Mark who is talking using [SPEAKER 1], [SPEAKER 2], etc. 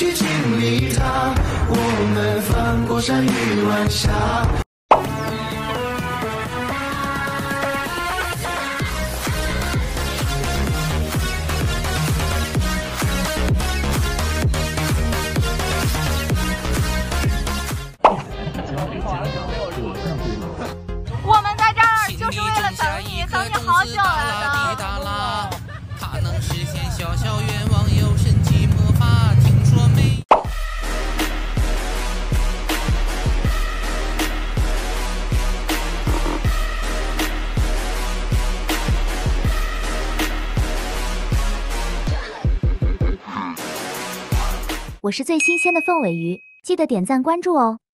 [SPEAKER 1] 去经历它。我们翻过山与晚霞。
[SPEAKER 2] 我们在这儿就是为了等你，等你好久
[SPEAKER 3] 我是最新鲜的凤尾鱼，记得点赞关注哦。